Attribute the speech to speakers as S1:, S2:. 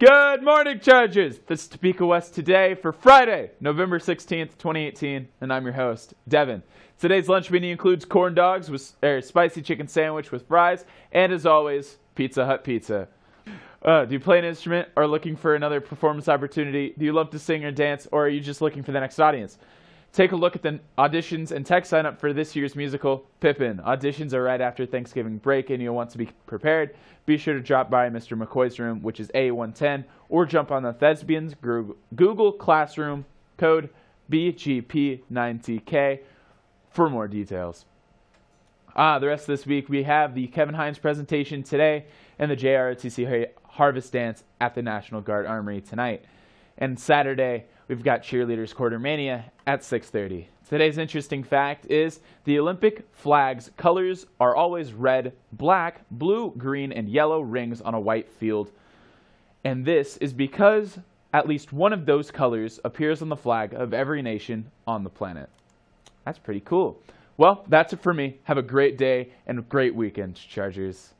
S1: Good morning, Chargers. This is Topeka West today for Friday, November 16th, 2018, and I'm your host, Devin. Today's lunch menu includes corn dogs with er, spicy chicken sandwich with fries, and as always, Pizza Hut pizza. Uh, do you play an instrument or looking for another performance opportunity? Do you love to sing or dance, or are you just looking for the next audience? Take a look at the auditions and tech sign up for this year's musical, Pippin. Auditions are right after Thanksgiving break, and you'll want to be prepared. Be sure to drop by Mr. McCoy's room, which is A110, or jump on the Thespians Google Classroom code BGP9TK for more details. Ah, the rest of this week we have the Kevin Hines presentation today and the JROTC Harvest Dance at the National Guard Armory tonight. And Saturday, we've got Cheerleaders Quartermania at 6:30. Today's interesting fact is the Olympic flag's colors are always red, black, blue, green, and yellow rings on a white field. And this is because at least one of those colors appears on the flag of every nation on the planet. That's pretty cool. Well, that's it for me. Have a great day and a great weekend, Chargers.